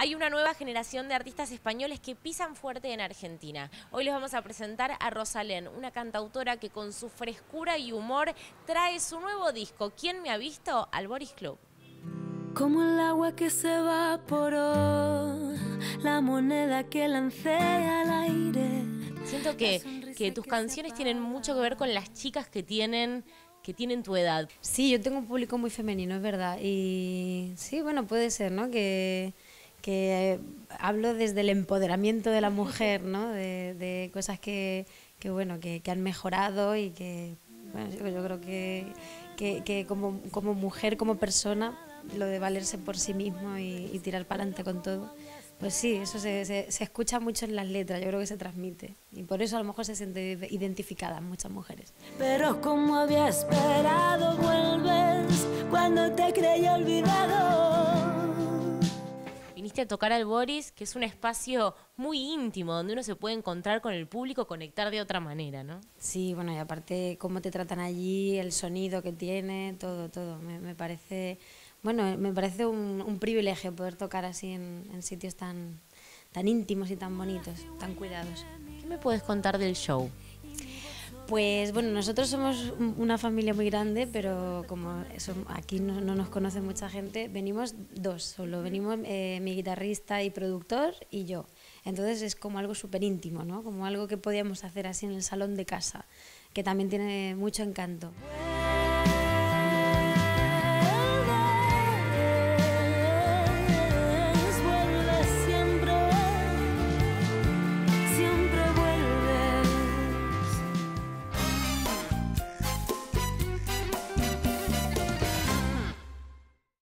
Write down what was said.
Hay una nueva generación de artistas españoles que pisan fuerte en Argentina. Hoy les vamos a presentar a Rosalén, una cantautora que con su frescura y humor trae su nuevo disco, ¿Quién me ha visto? al Boris Club. Como el agua que se evaporó, la moneda que lancé al aire. Siento que, que tus canciones tienen mucho que ver con las chicas que tienen que tienen tu edad. Sí, yo tengo un público muy femenino, es verdad. Y sí, bueno, puede ser, ¿no? Que, que hablo desde el empoderamiento de la mujer, ¿no? De, cosas que, que bueno, que, que, han mejorado y que, bueno, yo, creo que, que, como, como, mujer, como persona, lo de valerse por sí mismo y, y tirar para adelante con todo, pues sí, eso se, se, se, escucha mucho en las letras, yo creo que se transmite. Y por eso a lo mejor se siente identificada muchas mujeres. Pero como había esperado, vuelves cuando te creí olvidado viniste a tocar al Boris, que es un espacio muy íntimo, donde uno se puede encontrar con el público, conectar de otra manera, ¿no? Sí, bueno, y aparte cómo te tratan allí, el sonido que tiene, todo, todo. Me, parece, bueno, me parece un, privilegio poder tocar así en, sitios tan, tan íntimos y tan bonitos, tan cuidados. ¿Qué me puedes contar del show? Pues bueno, nosotros somos una familia muy grande, pero como aquí no, nos conoce mucha gente, venimos dos solo. Venimos eh, mi guitarrista y productor y yo. Entonces es como algo súper íntimo, ¿no? Como algo que podíamos hacer así en el salón de casa, que también tiene mucho encanto.